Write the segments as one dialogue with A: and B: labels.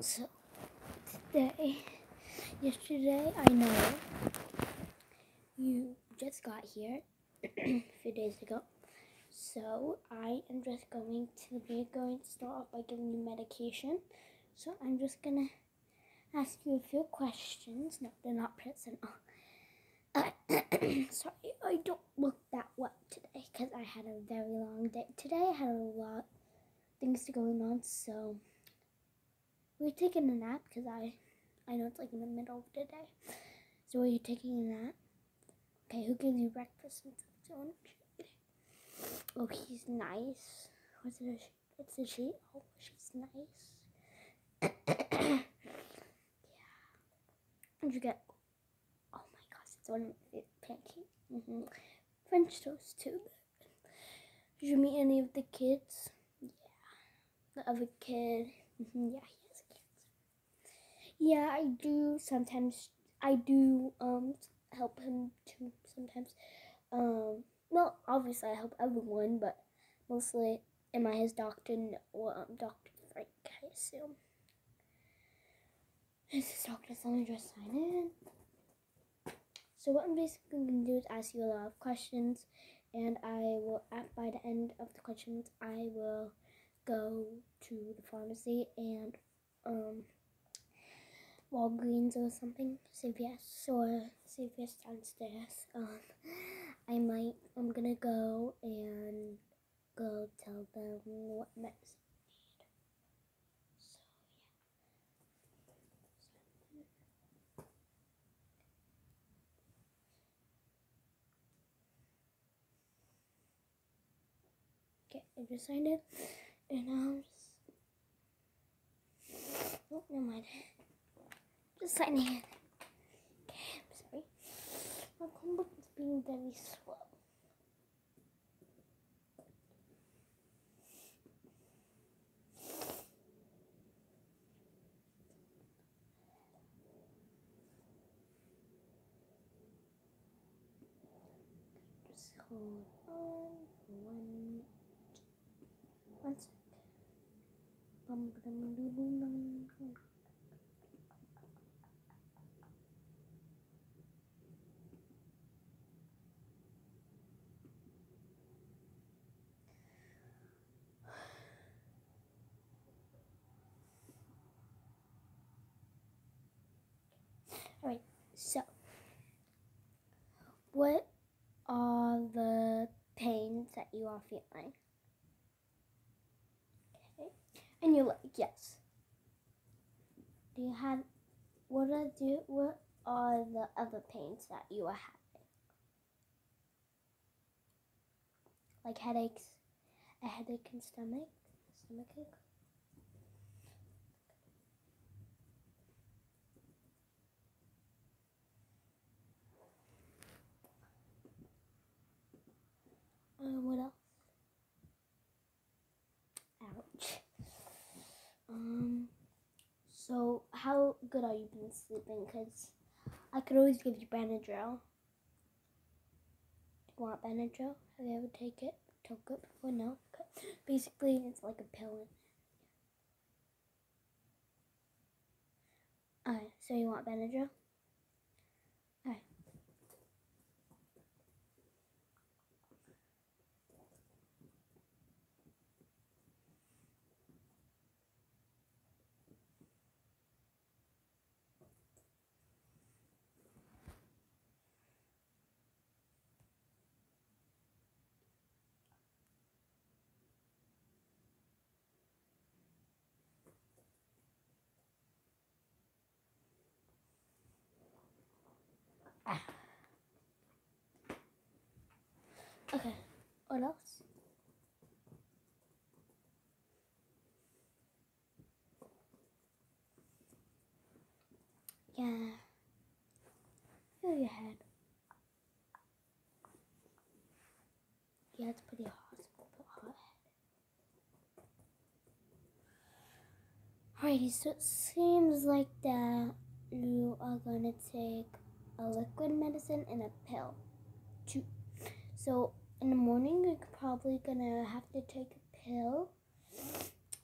A: So today, yesterday, I know you just got here a few days ago. So I am just going to be going to start off by giving you medication. So I'm just gonna ask you a few questions. No, they're not personal. Sorry, I don't look that well today because I had a very long day. Today I had a lot things to going on, so we're taking a nap because I, I know it's like in the middle of the day. So are you taking a nap. Okay, who gives you breakfast and stuff? Oh, he's nice. What's it? It's a she. Oh, she's nice. yeah. What'd you get? Oh my gosh, it's one of my pancakes. Mm-hmm. French toast too. Did you meet any of the kids? Yeah. The other kid. Mm-hmm. Yeah. Yeah, I do sometimes. I do um help him too sometimes. Um, well, obviously I help everyone, but mostly am I his doctor? Well, um, Dr. Frank, I assume. This is Dr. So let me just sign in. So what I'm basically to do is ask you a lot of questions, and I will, at by the end of the questions, I will go to the pharmacy and um Walgreens or something, CVS or CVS downstairs. Um, I might, I'm gonna go and go tell them what medicine I need. So, yeah. Okay, I just signed it, and I'm just, oh, never mind. Signing it. Okay, I'm sorry. My Chromebook is being very slow. Just hold on one minute. One sec. Bum, bum, bum, bum, bum, bum. Alright, so what are the pains that you are feeling? Okay. And you're like, yes. Do you have what are do what are the other pains that you are having? Like headaches, a headache and stomach, stomach Uh, what else? Ouch. Um. So, how good are you been sleeping? Cause I could always give you Benadryl. Do you want Benadryl? Have you ever taken it? Took it before? No. Basically, it's like a pill. Alright. So you want Benadryl? Okay. What else? Yeah. Feel your head. Yeah, it's pretty hot. Alrighty, so it seems like that you are gonna take a liquid medicine and a pill. Two. So in the morning, you're probably gonna have to take a pill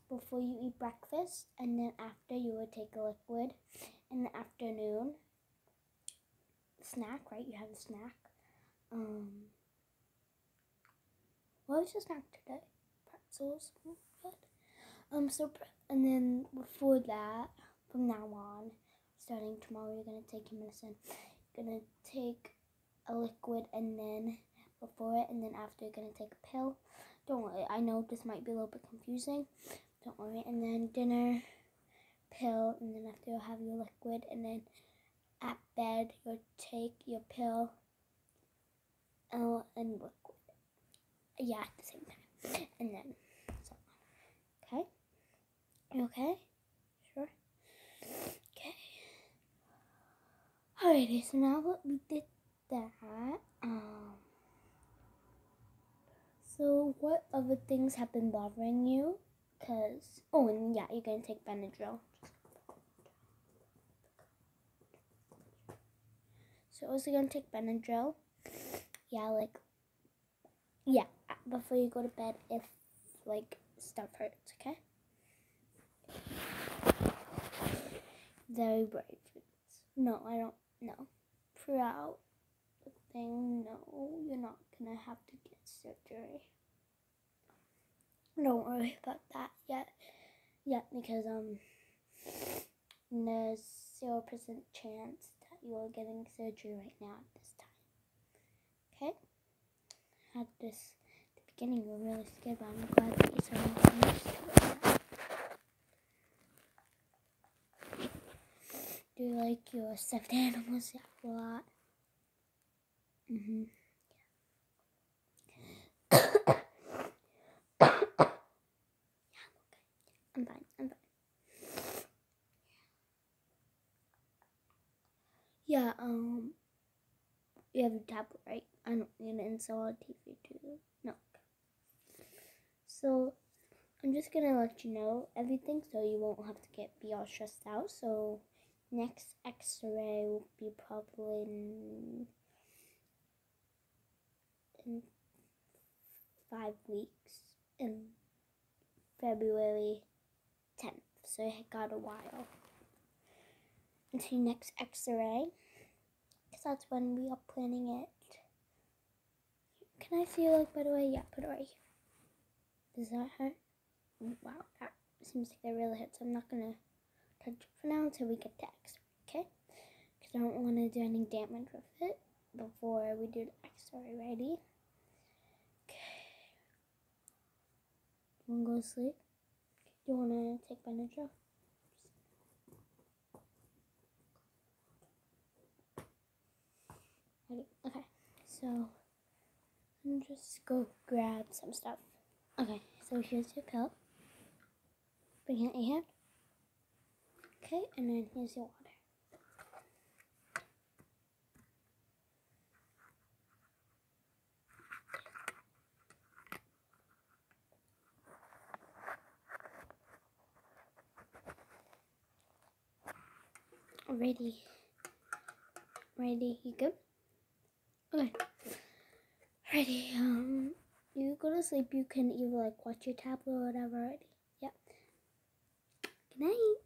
A: before you eat breakfast, and then after you would take a liquid in the afternoon. Snack, right? You have a snack. Um, what was your snack today? Pretzels. Mm, good. Um, so and then before that, from now on, starting tomorrow, you're gonna take your medicine. You're gonna take a liquid and then before it, and then after, you're gonna take a pill. Don't worry. I know this might be a little bit confusing. Don't worry. And then dinner, pill, and then after you'll have your liquid, and then at bed you'll take your pill uh, and liquid. Yeah, at the same time. And then so Okay? You okay? Sure? Okay. Alrighty, so now that we did that, um so what other things have been bothering you? Cause oh and yeah, you're gonna take Benadryl. So also gonna take Benadryl. Yeah, like yeah, before you go to bed if like stuff hurts, okay? Very brave. No, I don't. Throughout the thing, no, you're not gonna have to surgery. Don't worry about that yet. Yet because um there's zero percent chance that you are getting surgery right now at this time. Okay? At this the beginning were really scared, but I'm glad that you're so to it. Do you like your stuffed animals a lot? Mm-hmm. I'm fine. I'm fine. Yeah, um, you have a tablet, right? I don't need to install a TV too. No. So, I'm just gonna let you know everything so you won't have to get be all stressed out. So, next X-ray will be probably in, in five weeks in February 10th, so it got a while until next x-ray because that's when we are planning it. Can I see your leg by the way? Yeah, put it right here. Does that hurt? Wow, that seems like that really hurts. I'm not gonna touch it for now until we get to x-ray, okay? Because I don't want to do any damage with it before we do the x-ray. Ready? Okay. you Wanna go to sleep? You want to take Benadryl? Okay, so I'm just go grab some stuff. Okay, so here's your pill. Bring it in your hand. Okay, and then here's your water. Ready. Ready, you good? Okay. Ready. um, you go to sleep, you can either like watch your tablet or whatever. Ready? Yep. Good night.